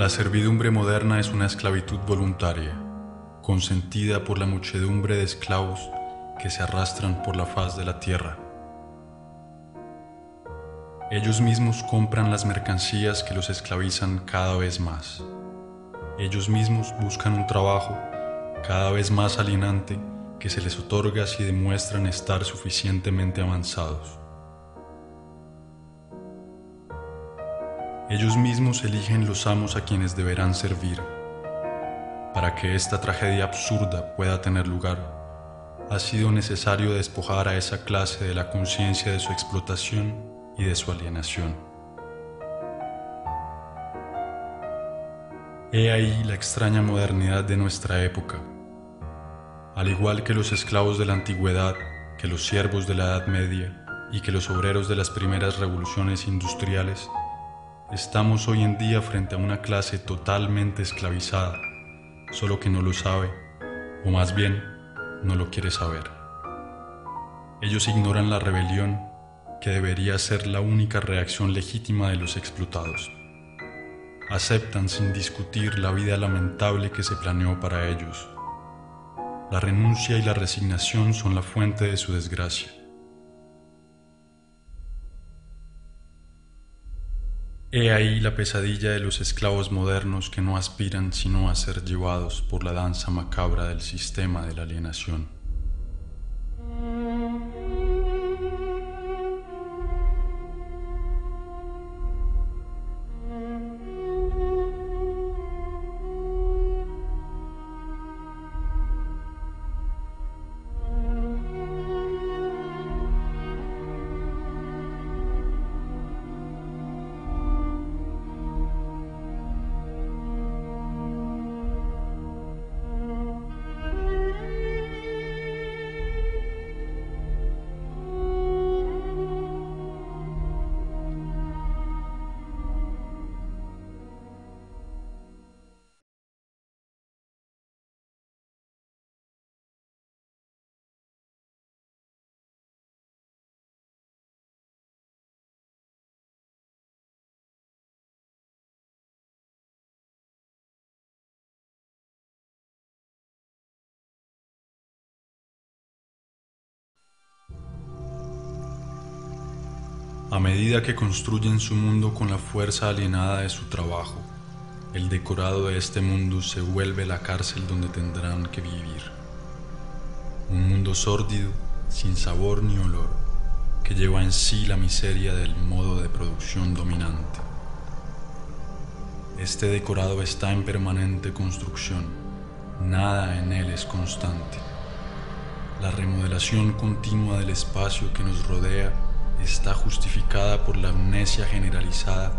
La servidumbre moderna es una esclavitud voluntaria, consentida por la muchedumbre de esclavos que se arrastran por la faz de la tierra. Ellos mismos compran las mercancías que los esclavizan cada vez más. Ellos mismos buscan un trabajo cada vez más alienante que se les otorga si demuestran estar suficientemente avanzados. Ellos mismos eligen los amos a quienes deberán servir. Para que esta tragedia absurda pueda tener lugar, ha sido necesario despojar a esa clase de la conciencia de su explotación y de su alienación. He ahí la extraña modernidad de nuestra época. Al igual que los esclavos de la antigüedad, que los siervos de la Edad Media y que los obreros de las primeras revoluciones industriales, Estamos hoy en día frente a una clase totalmente esclavizada, solo que no lo sabe, o más bien, no lo quiere saber. Ellos ignoran la rebelión que debería ser la única reacción legítima de los explotados. Aceptan sin discutir la vida lamentable que se planeó para ellos. La renuncia y la resignación son la fuente de su desgracia. He ahí la pesadilla de los esclavos modernos que no aspiran sino a ser llevados por la danza macabra del sistema de la alienación. A medida que construyen su mundo con la fuerza alienada de su trabajo, el decorado de este mundo se vuelve la cárcel donde tendrán que vivir. Un mundo sórdido, sin sabor ni olor, que lleva en sí la miseria del modo de producción dominante. Este decorado está en permanente construcción, nada en él es constante. La remodelación continua del espacio que nos rodea está justificada por la amnesia generalizada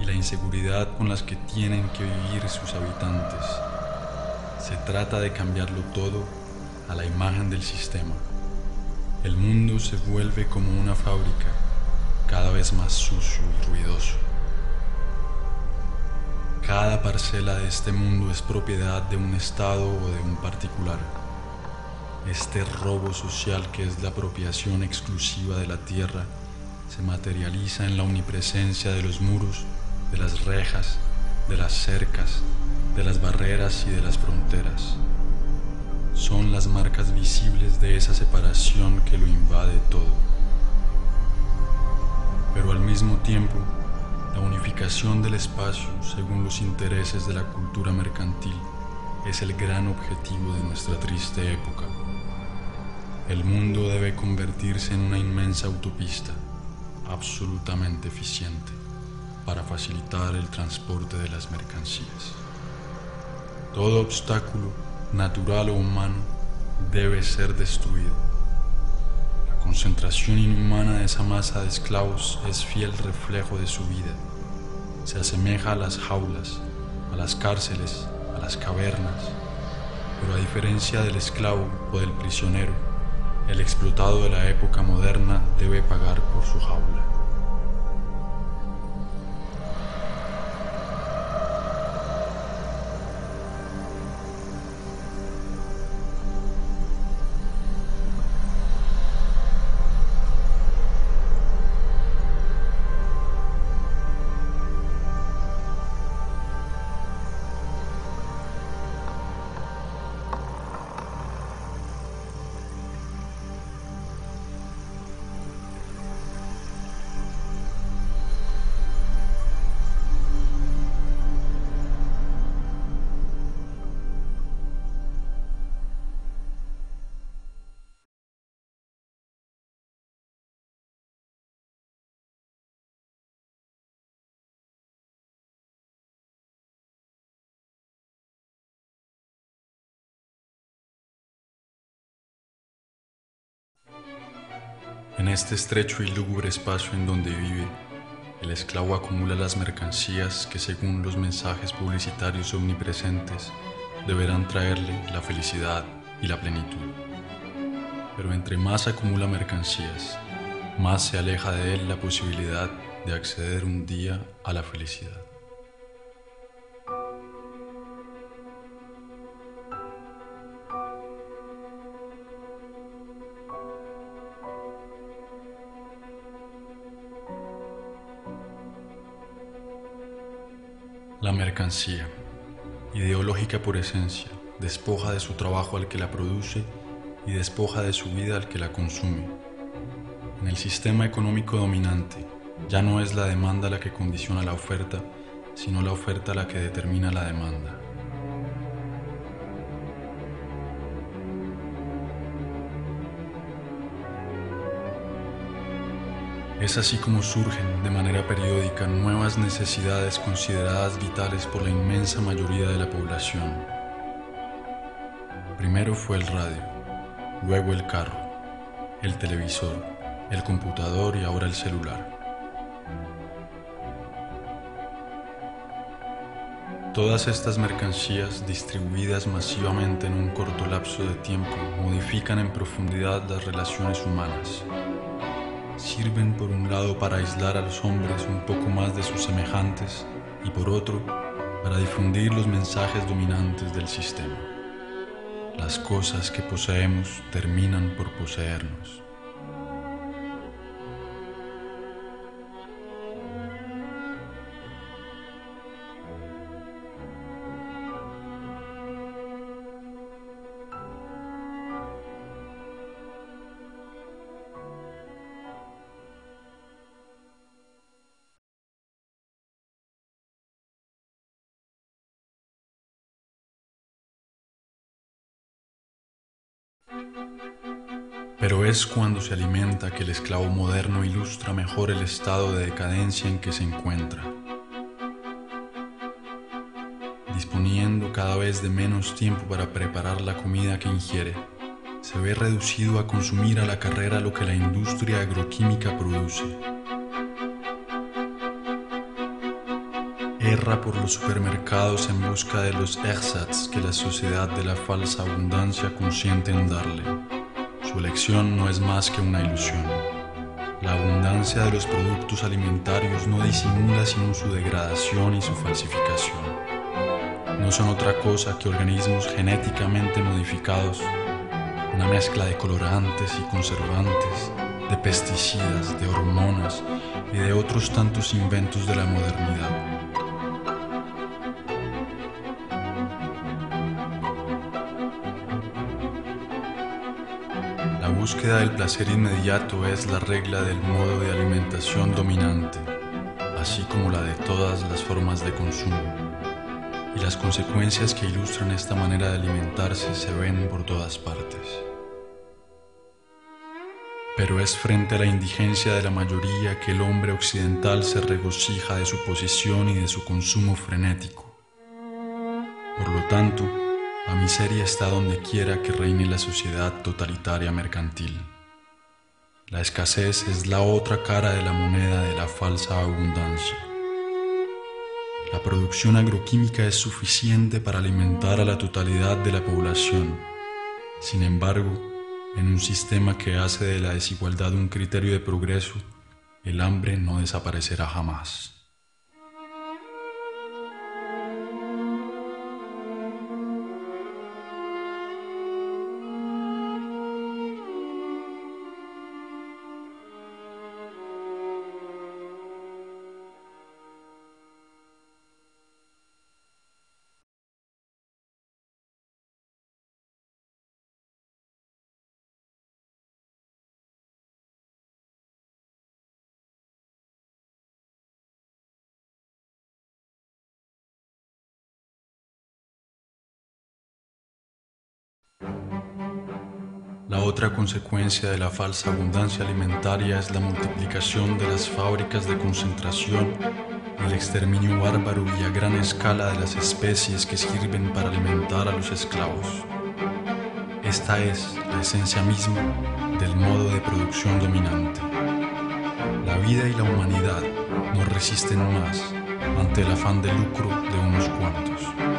y la inseguridad con las que tienen que vivir sus habitantes. Se trata de cambiarlo todo a la imagen del sistema. El mundo se vuelve como una fábrica, cada vez más sucio y ruidoso. Cada parcela de este mundo es propiedad de un Estado o de un particular. Este robo social que es la apropiación exclusiva de la tierra se materializa en la omnipresencia de los muros, de las rejas, de las cercas, de las barreras y de las fronteras. Son las marcas visibles de esa separación que lo invade todo. Pero al mismo tiempo, la unificación del espacio según los intereses de la cultura mercantil es el gran objetivo de nuestra triste época. El mundo debe convertirse en una inmensa autopista absolutamente eficiente para facilitar el transporte de las mercancías. Todo obstáculo, natural o humano, debe ser destruido. La concentración inhumana de esa masa de esclavos es fiel reflejo de su vida. Se asemeja a las jaulas, a las cárceles, a las cavernas, pero a diferencia del esclavo o del prisionero, el explotado de la época moderna debe pagar por su jaula. En este estrecho y lúgubre espacio en donde vive, el esclavo acumula las mercancías que según los mensajes publicitarios omnipresentes deberán traerle la felicidad y la plenitud. Pero entre más acumula mercancías, más se aleja de él la posibilidad de acceder un día a la felicidad. Mercancía, ideológica por esencia, despoja de su trabajo al que la produce y despoja de su vida al que la consume. En el sistema económico dominante, ya no es la demanda la que condiciona la oferta, sino la oferta la que determina la demanda. Es así como surgen de manera periódica nuevas necesidades consideradas vitales por la inmensa mayoría de la población. Primero fue el radio, luego el carro, el televisor, el computador y ahora el celular. Todas estas mercancías distribuidas masivamente en un corto lapso de tiempo modifican en profundidad las relaciones humanas sirven por un lado para aislar a los hombres un poco más de sus semejantes y por otro para difundir los mensajes dominantes del sistema. Las cosas que poseemos terminan por poseernos. Es cuando se alimenta que el esclavo moderno ilustra mejor el estado de decadencia en que se encuentra, disponiendo cada vez de menos tiempo para preparar la comida que ingiere. Se ve reducido a consumir a la carrera lo que la industria agroquímica produce. Erra por los supermercados en busca de los ersatz que la sociedad de la falsa abundancia consiente en darle. Su elección no es más que una ilusión. La abundancia de los productos alimentarios no disimula sino su degradación y su falsificación. No son otra cosa que organismos genéticamente modificados, una mezcla de colorantes y conservantes, de pesticidas, de hormonas y de otros tantos inventos de la modernidad. Búsqueda del placer inmediato es la regla del modo de alimentación dominante, así como la de todas las formas de consumo. Y las consecuencias que ilustran esta manera de alimentarse se ven por todas partes. Pero es frente a la indigencia de la mayoría que el hombre occidental se regocija de su posición y de su consumo frenético. Por lo tanto, la miseria está donde quiera que reine la sociedad totalitaria mercantil. La escasez es la otra cara de la moneda de la falsa abundancia. La producción agroquímica es suficiente para alimentar a la totalidad de la población. Sin embargo, en un sistema que hace de la desigualdad un criterio de progreso, el hambre no desaparecerá jamás. La otra consecuencia de la falsa abundancia alimentaria es la multiplicación de las fábricas de concentración el exterminio bárbaro y a gran escala de las especies que sirven para alimentar a los esclavos. Esta es la esencia misma el modo de producción dominante. La vida y la humanidad no resisten más ante el afán de lucro de unos cuantos.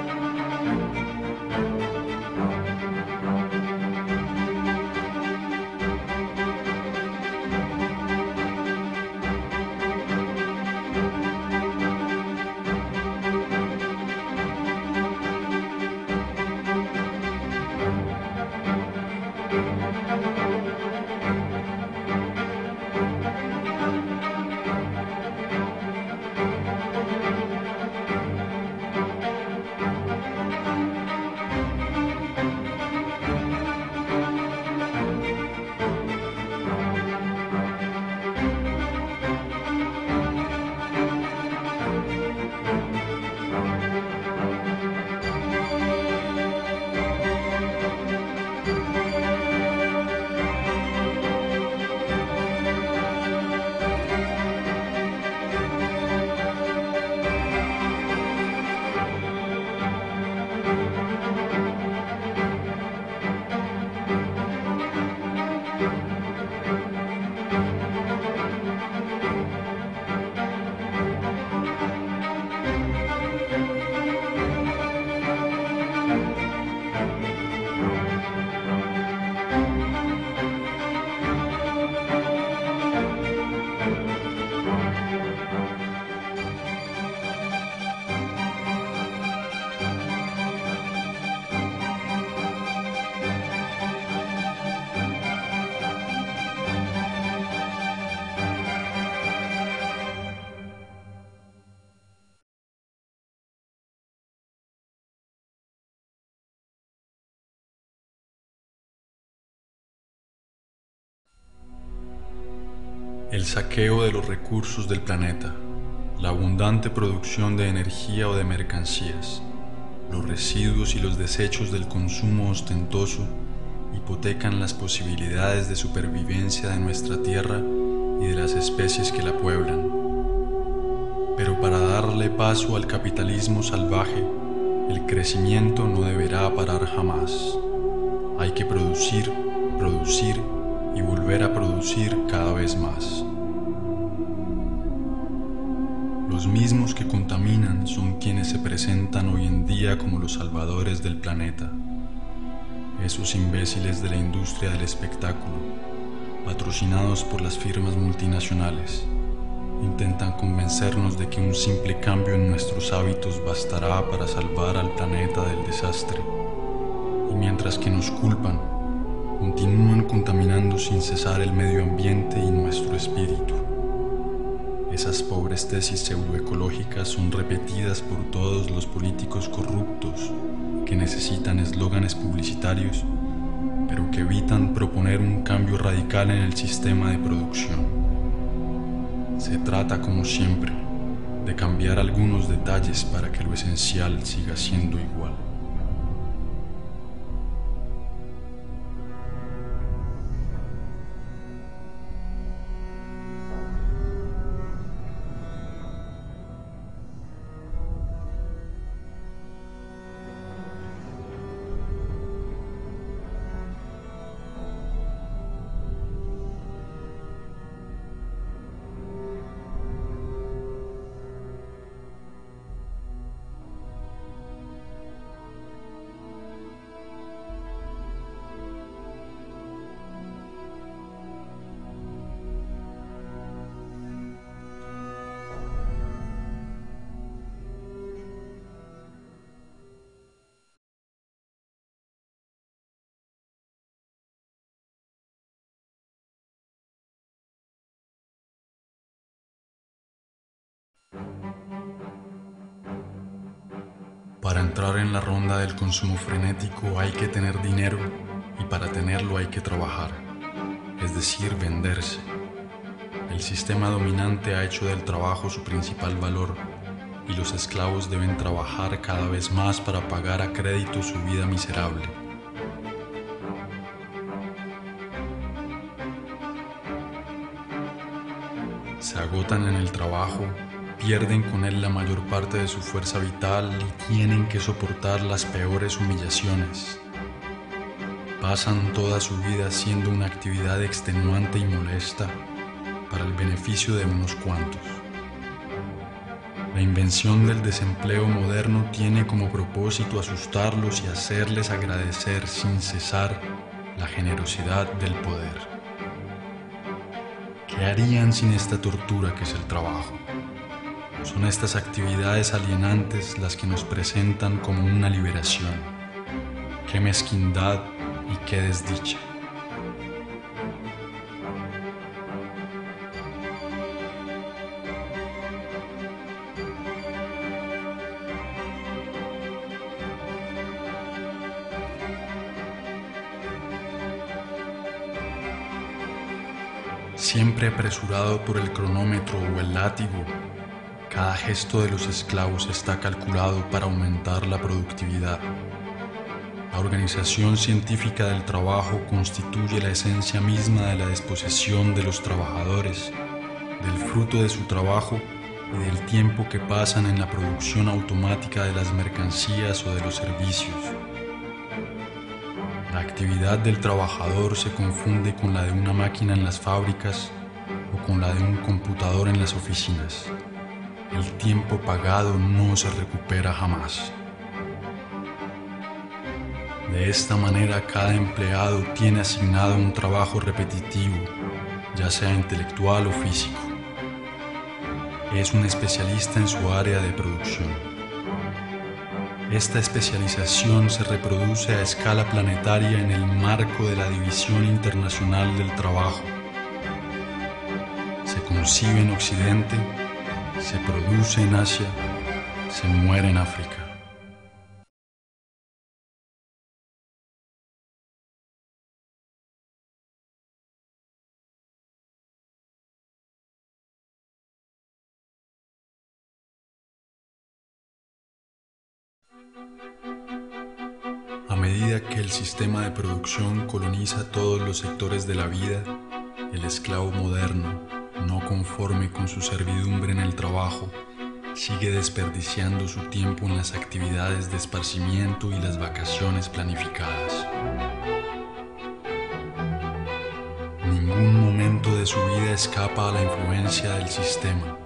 El saqueo de los recursos del planeta, la abundante producción de energía o de mercancías, los residuos y los desechos del consumo ostentoso hipotecan las posibilidades de supervivencia de nuestra Tierra y de las especies que la pueblan. Pero para darle paso al capitalismo salvaje, el crecimiento no deberá parar jamás. Hay que producir, producir y volver a producir cada vez más. Los mismos que contaminan son quienes se presentan hoy en día como los salvadores del planeta. Esos imbéciles de la industria del espectáculo, patrocinados por las firmas multinacionales, intentan convencernos de que un simple cambio en nuestros hábitos bastará para salvar al planeta del desastre. Y mientras que nos culpan, continúan contaminando sin cesar el medio ambiente y nuestro espíritu. Esas pobres tesis pseudoecológicas son repetidas por todos los políticos corruptos que necesitan eslóganes publicitarios, pero que evitan proponer un cambio radical en el sistema de producción. Se trata, como siempre, de cambiar algunos detalles para que lo esencial siga siendo igual. Para entrar en la ronda del consumo frenético hay que tener dinero y para tenerlo hay que trabajar, es decir, venderse. El sistema dominante ha hecho del trabajo su principal valor y los esclavos deben trabajar cada vez más para pagar a crédito su vida miserable. Se agotan en el trabajo pierden con él la mayor parte de su fuerza vital y tienen que soportar las peores humillaciones. pasan toda su vida siendo una actividad extenuante y molesta para el beneficio de unos cuantos. La invención del desempleo moderno tiene como propósito asustarlos y hacerles agradecer sin cesar la generosidad del poder. ¿Qué harían sin esta tortura que es el trabajo? Son estas actividades alienantes las que nos presentan como una liberación. Qué mezquindad y qué desdicha. Siempre apresurado por el cronómetro o el látigo, cada gesto de los esclavos está calculado para aumentar la productividad. La organización científica del trabajo constituye la esencia misma de la disposición de los trabajadores, del fruto de su trabajo y del tiempo que pasan en la producción automática de las mercancías o de los servicios. La actividad del trabajador se confunde con la de una máquina en las fábricas o con la de un computador en las oficinas. El tiempo pagado no se recupera jamás. De esta manera cada empleado tiene asignado un trabajo repetitivo, ya sea intelectual o físico. Es un especialista en su área de producción. Esta especialización se reproduce a escala planetaria en el marco de la División Internacional del Trabajo. Se concibe en Occidente, se produce en Asia, se muere en África. A medida que el sistema de producción coloniza todos los sectores de la vida, el esclavo moderno, no conforme con su servidumbre en el trabajo, sigue desperdiciando su tiempo en las actividades de esparcimiento y las vacaciones planificadas. Ningún momento de su vida escapa a la influencia del sistema.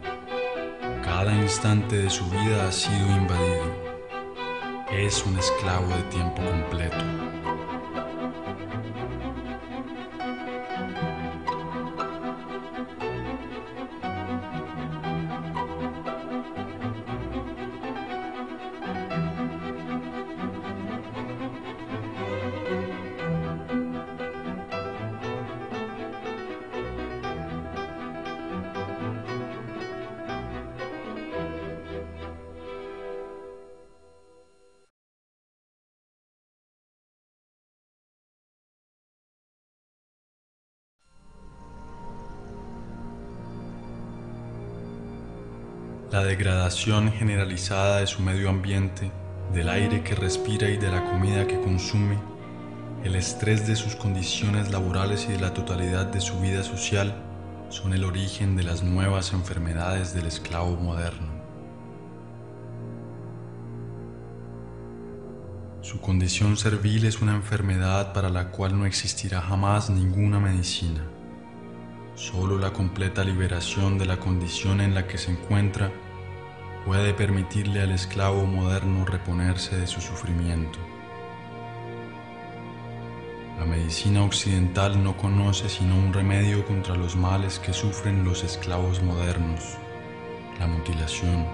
Cada instante de su vida ha sido invadido es un esclavo de tiempo completo. Degradación generalizada de su medio ambiente, del aire que respira y de la comida que consume, el estrés de sus condiciones laborales y de la totalidad de su vida social son el origen de las nuevas enfermedades del esclavo moderno. Su condición servil es una enfermedad para la cual no existirá jamás ninguna medicina. Solo la completa liberación de la condición en la que se encuentra puede permitirle al esclavo moderno reponerse de su sufrimiento. La medicina occidental no conoce sino un remedio contra los males que sufren los esclavos modernos, la mutilación,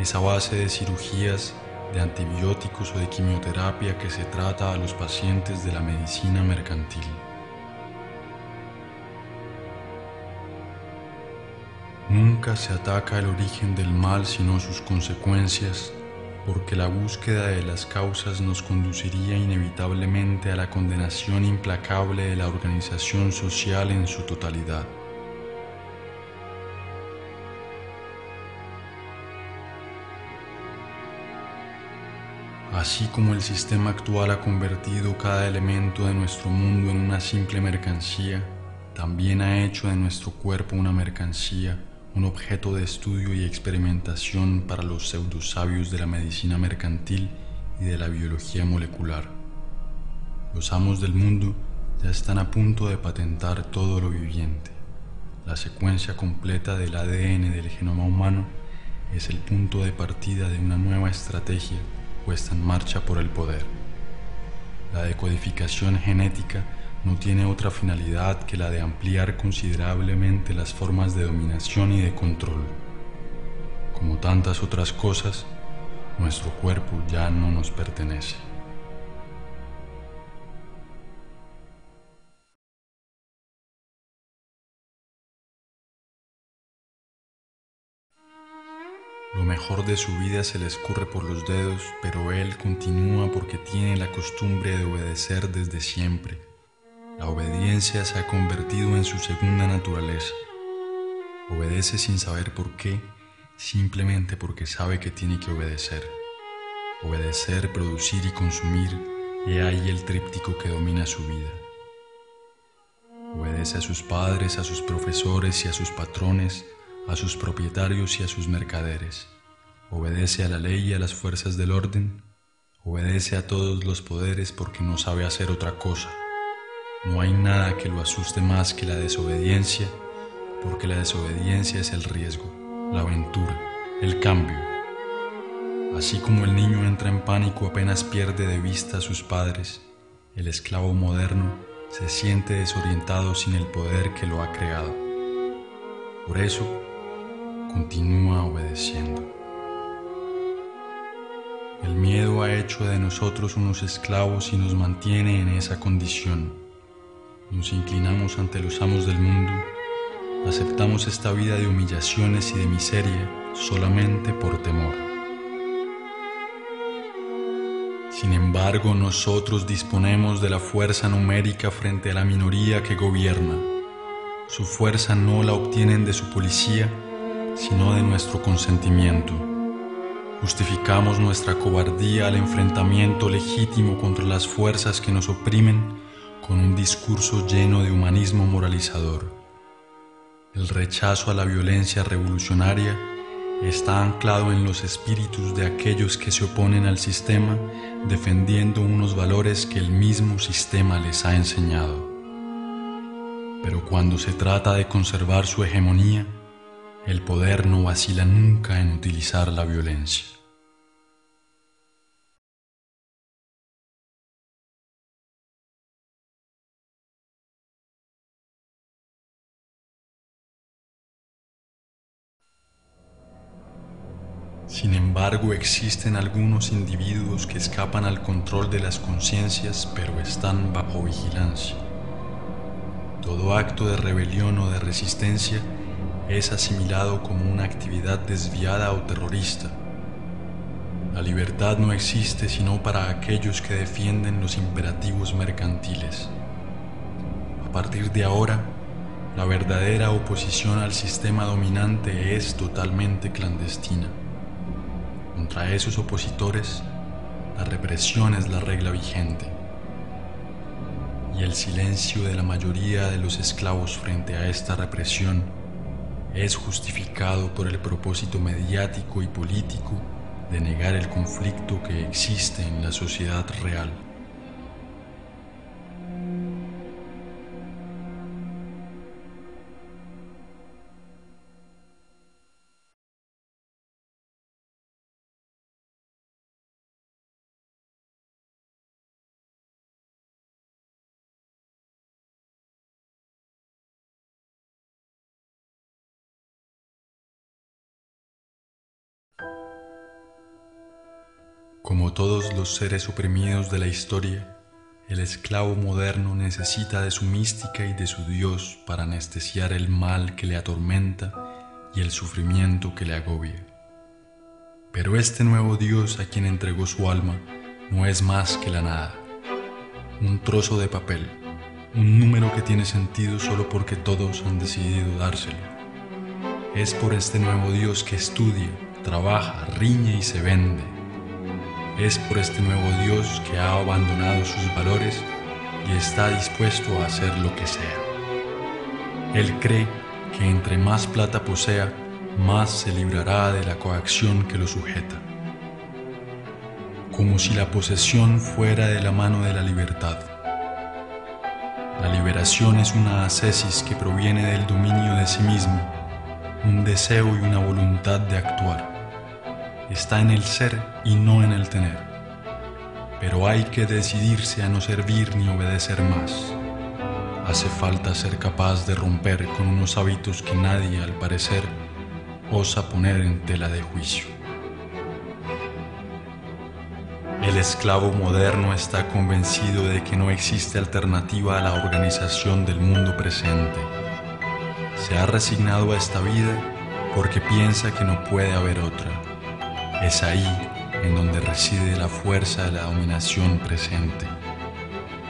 esa base de cirugías, de antibióticos o de quimioterapia que se trata a los pacientes de la medicina mercantil. Nunca se ataca el origen del mal sino sus consecuencias, porque la búsqueda de las causas nos conduciría inevitablemente a la condenación implacable de la organización social en su totalidad. Así como el sistema actual ha convertido cada elemento de nuestro mundo en una simple mercancía, también ha hecho de nuestro cuerpo una mercancía un objeto de estudio y experimentación para los pseudosabios de la medicina mercantil y de la biología molecular. Los amos del mundo ya están a punto de patentar todo lo viviente. La secuencia completa del ADN del genoma humano es el punto de partida de una nueva estrategia puesta en marcha por el poder. La decodificación genética no tiene otra finalidad que la de ampliar considerablemente las formas de dominación y de control. Como tantas otras cosas, nuestro cuerpo ya no nos pertenece. Lo mejor de su vida se le escurre por los dedos, pero él continúa porque tiene la costumbre de obedecer desde siempre. La obediencia se ha convertido en su segunda naturaleza. Obedece sin saber por qué, simplemente porque sabe que tiene que obedecer. Obedecer, producir y consumir, he ahí el tríptico que domina su vida. Obedece a sus padres, a sus profesores y a sus patrones, a sus propietarios y a sus mercaderes. Obedece a la ley y a las fuerzas del orden. Obedece a todos los poderes porque no sabe hacer otra cosa. No hay nada que lo asuste más que la desobediencia, porque la desobediencia es el riesgo, la aventura, el cambio. Así como el niño entra en pánico apenas pierde de vista a sus padres, el esclavo moderno se siente desorientado sin el poder que lo ha creado. Por eso, continúa obedeciendo. El miedo ha hecho de nosotros unos esclavos y nos mantiene en esa condición. Nos inclinamos ante los amos del mundo, aceptamos esta vida de humillaciones y de miseria solamente por temor. Sin embargo, nosotros disponemos de la fuerza numérica frente a la minoría que gobierna. Su fuerza no la obtienen de su policía, sino de nuestro consentimiento. Justificamos nuestra cobardía al enfrentamiento legítimo contra las fuerzas que nos oprimen con un discurso lleno de humanismo moralizador. El rechazo a la violencia revolucionaria está anclado en los espíritus de aquellos que se oponen al sistema defendiendo unos valores que el mismo sistema les ha enseñado. Pero cuando se trata de conservar su hegemonía, el poder no vacila nunca en utilizar la violencia. Sin embargo, existen algunos individuos que escapan al control de las conciencias, pero están bajo vigilancia. Todo acto de rebelión o de resistencia es asimilado como una actividad desviada o terrorista. La libertad no existe sino para aquellos que defienden los imperativos mercantiles. A partir de ahora, la verdadera oposición al sistema dominante es totalmente clandestina. Contra esos opositores, la represión es la regla vigente. Y el silencio de la mayoría de los esclavos frente a esta represión es justificado por el propósito mediático y político de negar el conflicto que existe en la sociedad real. Como todos los seres oprimidos de la historia, el esclavo moderno necesita de su mística y de su Dios para anestesiar el mal que le atormenta y el sufrimiento que le agobia. Pero este nuevo Dios a quien entregó su alma no es más que la nada, un trozo de papel, un número que tiene sentido solo porque todos han decidido dárselo. Es por este nuevo Dios que estudia, trabaja, riñe y se vende es por este nuevo Dios que ha abandonado sus valores y está dispuesto a hacer lo que sea. Él cree que entre más plata posea, más se librará de la coacción que lo sujeta. Como si la posesión fuera de la mano de la libertad. La liberación es una ascesis que proviene del dominio de sí mismo, un deseo y una voluntad de actuar. Está en el ser y no en el tener. Pero hay que decidirse a no servir ni obedecer más. Hace falta ser capaz de romper con unos hábitos que nadie, al parecer, osa poner en tela de juicio. El esclavo moderno está convencido de que no existe alternativa a la organización del mundo presente. Se ha resignado a esta vida porque piensa que no puede haber otra. Es ahí en donde reside la fuerza de la dominación presente.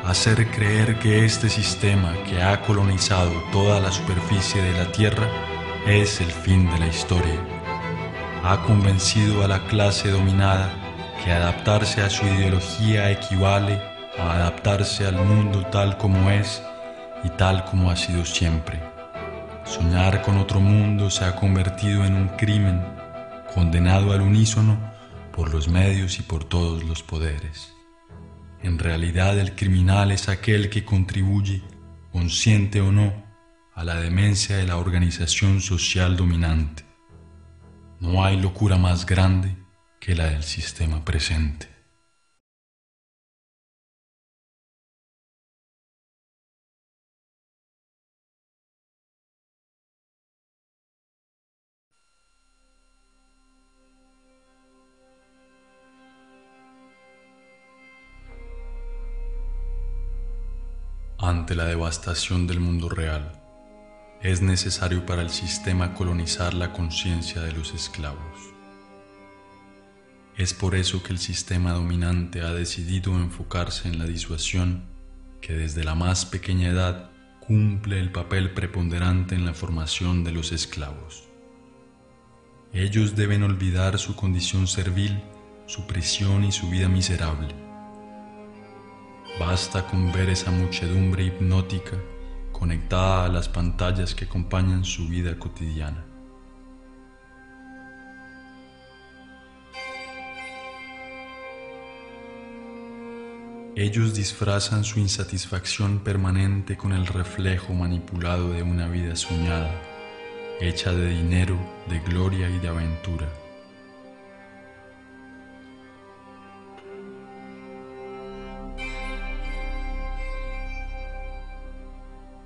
Hacer creer que este sistema que ha colonizado toda la superficie de la Tierra es el fin de la historia. Ha convencido a la clase dominada que adaptarse a su ideología equivale a adaptarse al mundo tal como es y tal como ha sido siempre. Soñar con otro mundo se ha convertido en un crimen condenado al unísono por los medios y por todos los poderes. En realidad el criminal es aquel que contribuye, consciente o no, a la demencia de la organización social dominante. No hay locura más grande que la del sistema presente. Ante la devastación del mundo real, es necesario para el sistema colonizar la conciencia de los esclavos. Es por eso que el sistema dominante ha decidido enfocarse en la disuasión que desde la más pequeña edad cumple el papel preponderante en la formación de los esclavos. Ellos deben olvidar su condición servil, su prisión y su vida miserable. Basta con ver esa muchedumbre hipnótica conectada a las pantallas que acompañan su vida cotidiana. Ellos disfrazan su insatisfacción permanente con el reflejo manipulado de una vida soñada, hecha de dinero, de gloria y de aventura.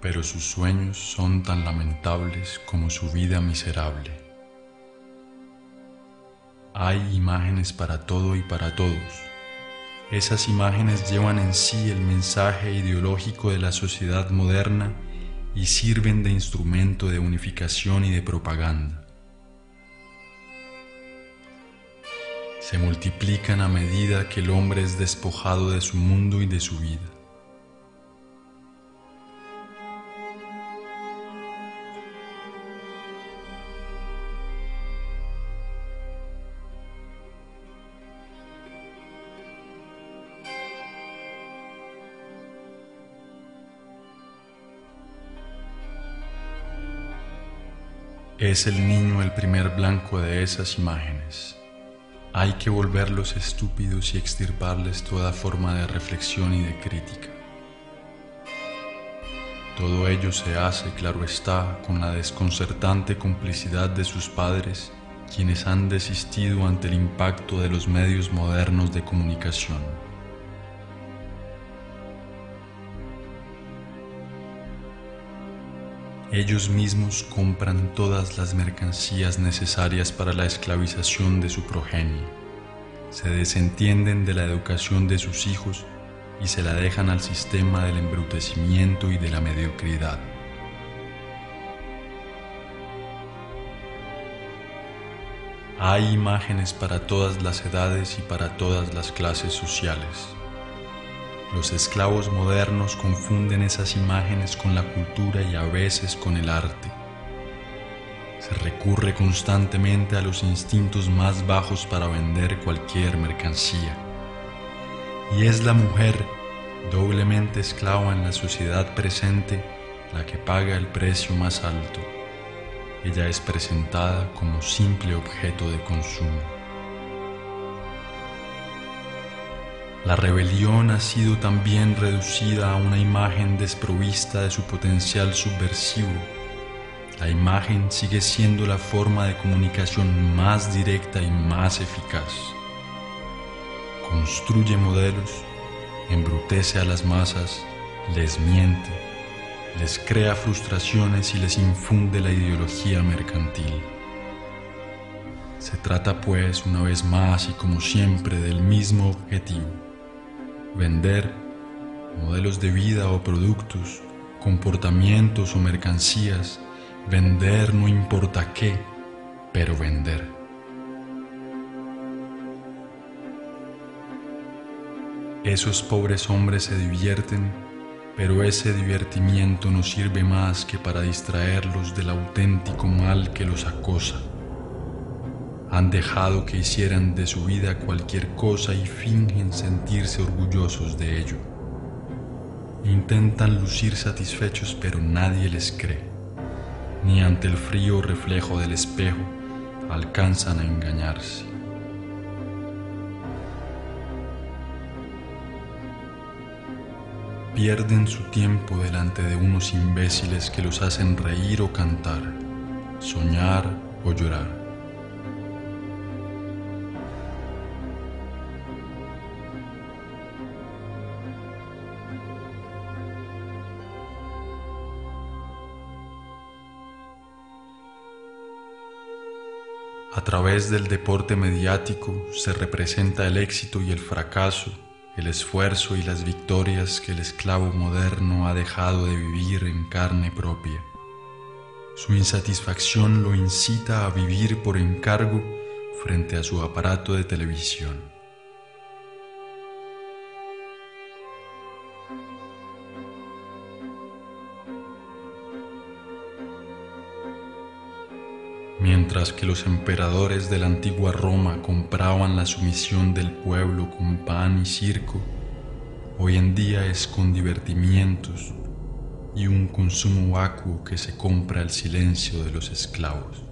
Pero sus sueños son tan lamentables como su vida miserable. Hay imágenes para todo y para todos esas imágenes llevan en sí el mensaje ideológico de la sociedad moderna y sirven de instrumento de unificación y de propaganda. Se multiplican a medida que el hombre es despojado de su mundo y de su vida. Es el niño el primer blanco de esas imágenes. Hay que volverlos estúpidos y extirparles toda forma de reflexión y de crítica. Todo ello se hace, claro está, con la desconcertante complicidad de sus padres, quienes han desistido ante el impacto de los medios modernos de comunicación. Ellos mismos compran todas las mercancías necesarias para la esclavización de su progenie. Se desentienden de la educación de sus hijos y se la dejan al sistema del embrutecimiento y de la mediocridad. Hay imágenes para todas las edades y para todas las clases sociales. Los esclavos modernos confunden esas imágenes con la cultura y a veces con el arte. Se recurre constantemente a los instintos más bajos para vender cualquier mercancía. Y es la mujer, doblemente esclava en la sociedad presente, la que paga el precio más alto. Ella es presentada como simple objeto de consumo. La rebelión ha sido también reducida a una imagen desprovista de su potencial subversivo. La imagen sigue siendo la forma de comunicación más directa y más eficaz. Construye modelos, embrutece a las masas, les miente, les crea frustraciones y les infunde la ideología mercantil. Se trata pues una vez más y como siempre del mismo objetivo vender modelos de vida o productos, comportamientos o mercancías, vender no importa qué, pero vender. Esos pobres hombres se divierten, pero ese divertimiento no sirve más que para distraerlos del auténtico mal que los acosa han dejado que hicieran de su vida cualquier cosa y fingen sentirse orgullosos de ello. Intentan lucir satisfechos pero nadie les cree. Ni ante el frío reflejo del espejo alcanzan a engañarse. Pierden su tiempo delante de unos imbéciles que los hacen reír o cantar, soñar o llorar través del deporte mediático se representa el éxito y el fracaso, el esfuerzo y las victorias que el esclavo moderno ha dejado de vivir en carne propia. Su insatisfacción lo incita a vivir por encargo frente a su aparato de televisión. Mientras que los emperadores de la antigua Roma compraban la sumisión del pueblo con pan y circo, hoy en día es con divertimientos y un consumo vacuo que se compra el silencio de los esclavos.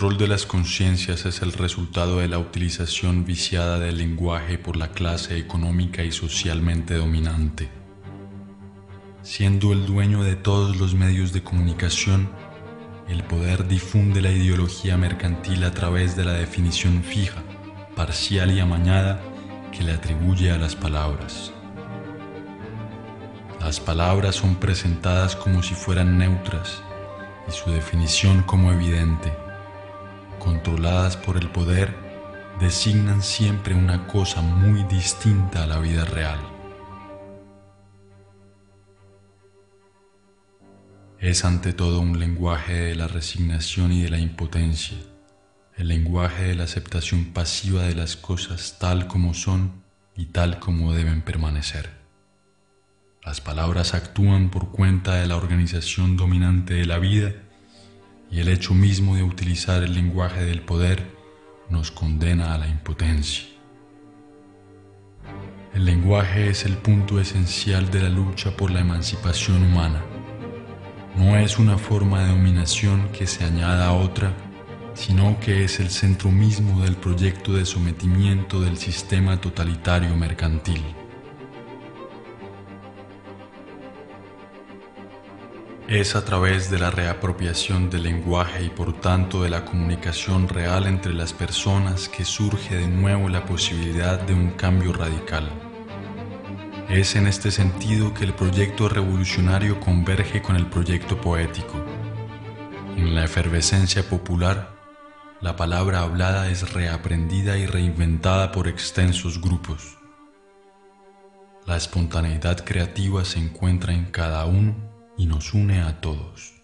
Control de las conciencias es el resultado de la utilización viciada del lenguaje por la clase económica y socialmente dominante. Siendo el dueño de todos los medios de comunicación, el poder difunde la ideología mercantil a través de la definición fija, parcial y amañada que le atribuye a las palabras. Las palabras son presentadas como si fueran neutras y su definición como evidente, controladas por el poder, designan siempre una cosa muy distinta a la vida real. Es ante todo un lenguaje de la resignación y de la impotencia, el lenguaje de la aceptación pasiva de las cosas tal como son y tal como deben permanecer. Las palabras actúan por cuenta de la organización dominante de la vida y el hecho mismo de utilizar el lenguaje del poder nos condena a la impotencia. El lenguaje es el punto esencial de la lucha por la emancipación humana. No es una forma de dominación que se añada a otra, sino que es el centro mismo del proyecto de sometimiento del sistema totalitario mercantil. Es a través de la reapropiación del lenguaje y por tanto de la comunicación real entre las personas que surge de nuevo la posibilidad de un cambio radical. Es en este sentido que el proyecto revolucionario converge con el proyecto poético. En la efervescencia popular, la palabra hablada es reaprendida y reinventada por extensos grupos. La espontaneidad creativa se encuentra en cada uno y nos une a todos.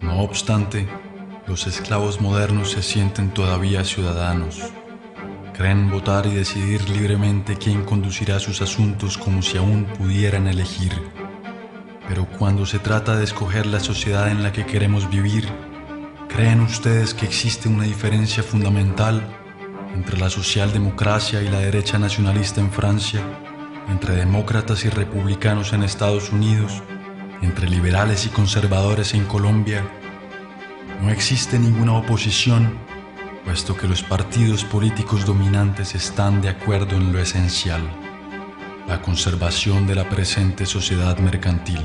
No obstante, los esclavos modernos se sienten todavía ciudadanos. Creen votar y decidir libremente quién conducirá sus asuntos como si aún pudieran elegir. Pero cuando se trata de escoger la sociedad en la que queremos vivir, ¿creen ustedes que existe una diferencia fundamental entre la socialdemocracia y la derecha nacionalista en Francia, entre demócratas y republicanos en Estados Unidos, entre liberales y conservadores en Colombia? No existe ninguna oposición, puesto que los partidos políticos dominantes están de acuerdo en lo esencial, la conservación de la presente sociedad mercantil.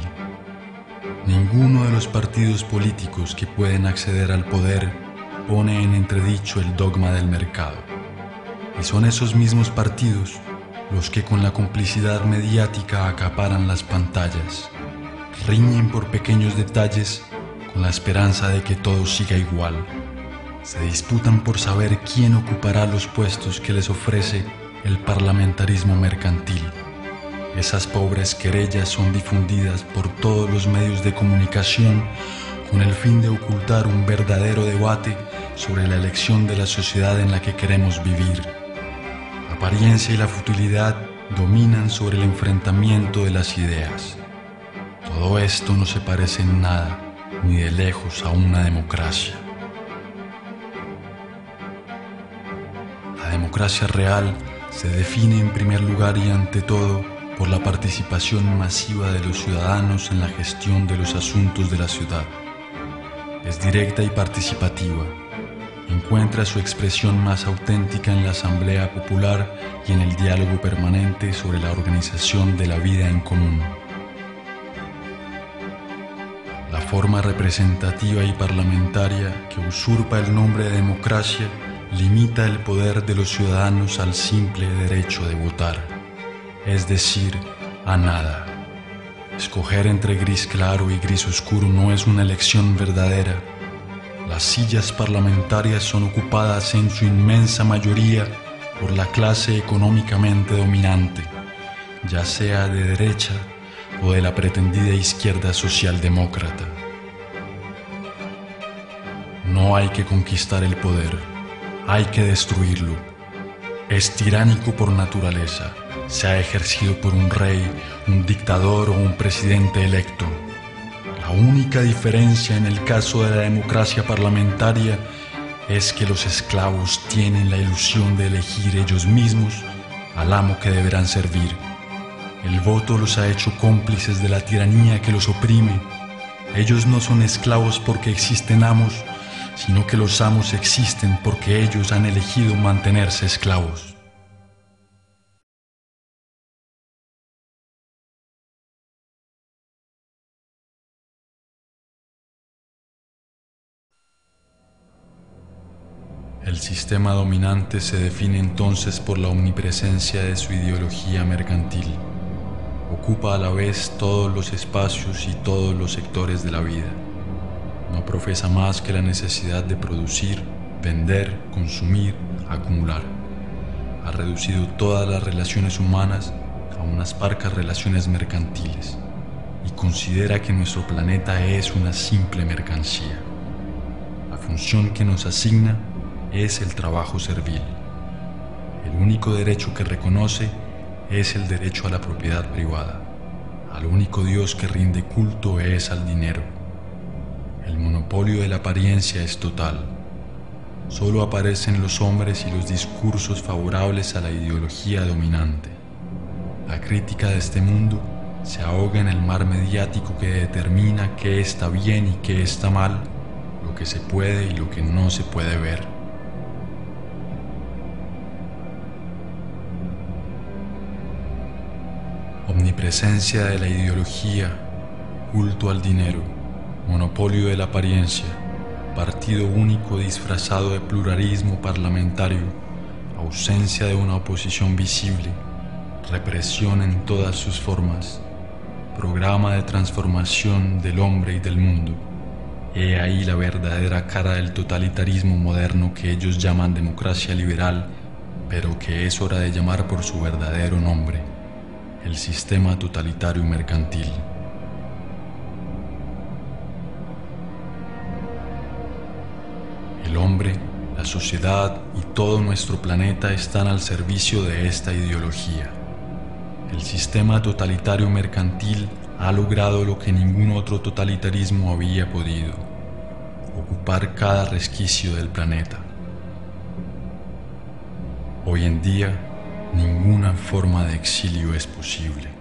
Ninguno de los partidos políticos que pueden acceder al poder pone en entredicho el dogma del mercado. Y son esos mismos partidos los que con la complicidad mediática acaparan las pantallas, riñen por pequeños detalles con la esperanza de que todo siga igual. Se disputan por saber quién ocupará los puestos que les ofrece el parlamentarismo mercantil. Esas pobres querellas son difundidas por todos los medios de comunicación con el fin de ocultar un verdadero debate sobre la elección de la sociedad en la que queremos vivir. Apariencia y la futilidad dominan sobre el enfrentamiento de las ideas. Todo esto no se parece en nada ni de lejos a una democracia. La democracia real se define en primer lugar y ante todo por la participación masiva de los ciudadanos en la gestión de los asuntos de la ciudad. Es directa y participativa. Encuentra su expresión más auténtica en la Asamblea Popular y en el diálogo permanente sobre la organización de la vida en común. La forma representativa y parlamentaria que usurpa el nombre de democracia limita el poder de los ciudadanos al simple derecho de votar, es decir, a nada. Escoger entre gris claro y gris oscuro no es una elección verdadera. Las sillas parlamentarias son ocupadas en su inmensa mayoría por la clase económicamente dominante, ya sea de derecha o de la pretendida izquierda socialdemócrata. No hay que conquistar el poder, hay que destruirlo. Es tiránico por naturaleza, se ha ejercido por un rey, un dictador o un presidente electo. La única diferencia en el caso de la democracia parlamentaria es que los esclavos tienen la ilusión de elegir ellos mismos al amo que deberán servir el voto los ha hecho cómplices de la tiranía que los oprime. Ellos no son esclavos porque existen amos, sino que los amos existen porque ellos han elegido mantenerse esclavos. Sistema dominante se define entonces por la omnipresencia de su ideología mercantil ocupa a la vez todos los espacios y todos los sectores de la vida. No profesa más que la necesidad de producir, vender, consumir, acumular. Ha reducido todas las relaciones humanas a unas parcas relaciones mercantiles y considera que nuestro planeta es una simple mercancía. La función que nos asigna es el trabajo servil. El único derecho que reconoce es el derecho a la propiedad privada. Al único Dios que rinde culto es al dinero. El monopolio de la apariencia es total. Solo aparecen los hombres y los discursos favorables a la ideología dominante. La crítica de este mundo se ahoga en el mar mediático que determina qué está bien y qué está mal, lo que se puede y lo que no se puede ver. Omnipresencia de la ideología, culto al dinero, monopolio de la apariencia, partido único disfrazado de pluralismo parlamentario, ausencia de una oposición visible, represión en todas sus formas, programa de transformación del hombre y del mundo. He ahí la verdadera cara del totalitarismo moderno que ellos llaman democracia liberal, pero que es hora de llamar por su verdadero nombre, el sistema totalitario mercantil. El hombre, la sociedad y todo nuestro planeta están al servicio de esta ideología. El sistema totalitario mercantil ha logrado lo que ningún otro totalitarismo había podido, ocupar cada resquicio del planeta. Hoy en día, ninguna forma de exilio es posible.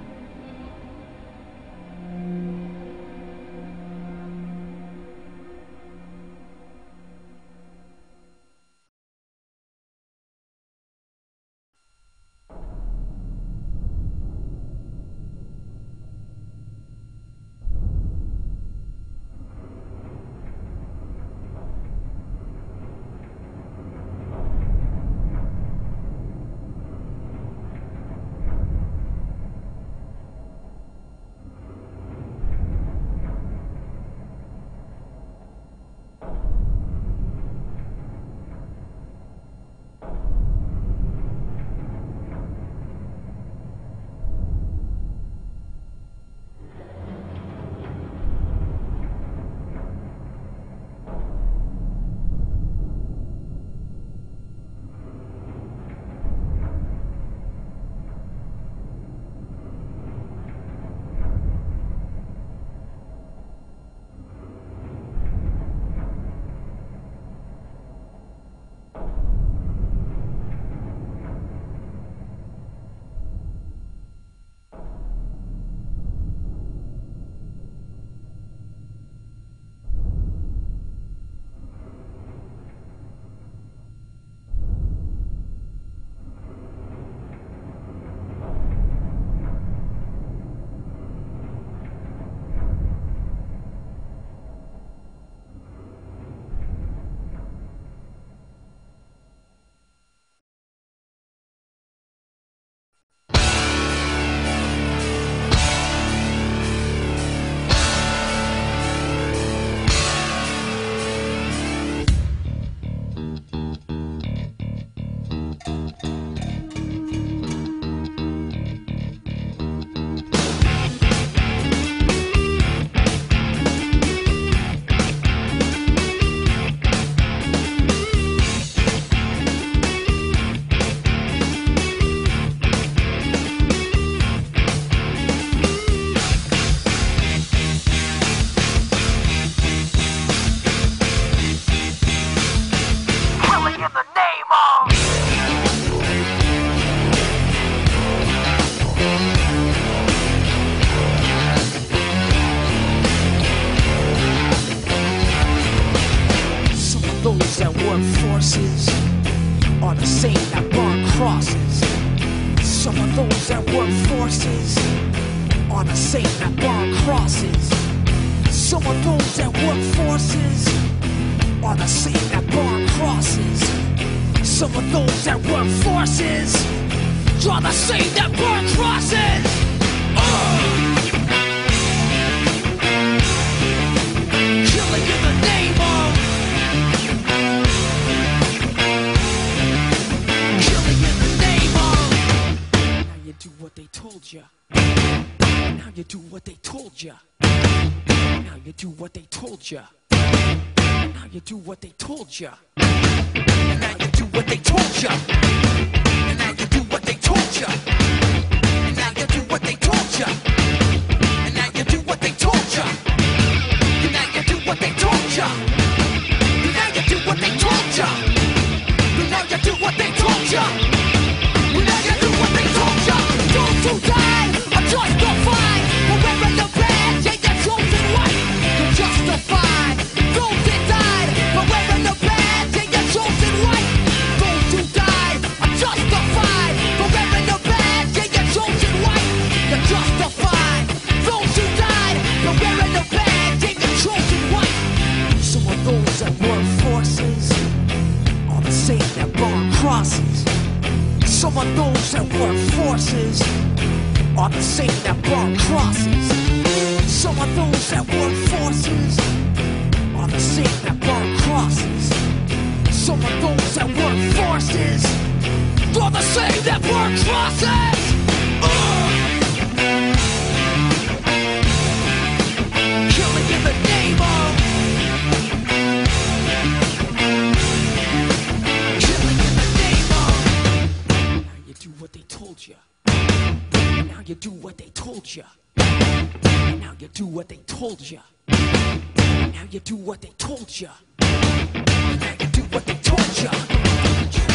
told. Now you do what they told ya. And now you do what they told ya. And now you do what they told ya. And now you do what they told ya. And now you do what they told ya. And now you do what they told ya. And now you do what they told ya. Forces are the same that burn crosses. Some of those that work forces are the same that burn crosses. Some of those that work forces are the same that burn crosses. Told you. Now you do what they told you. Now you do what they told you. Now you do what they told you. Now you do what they told you.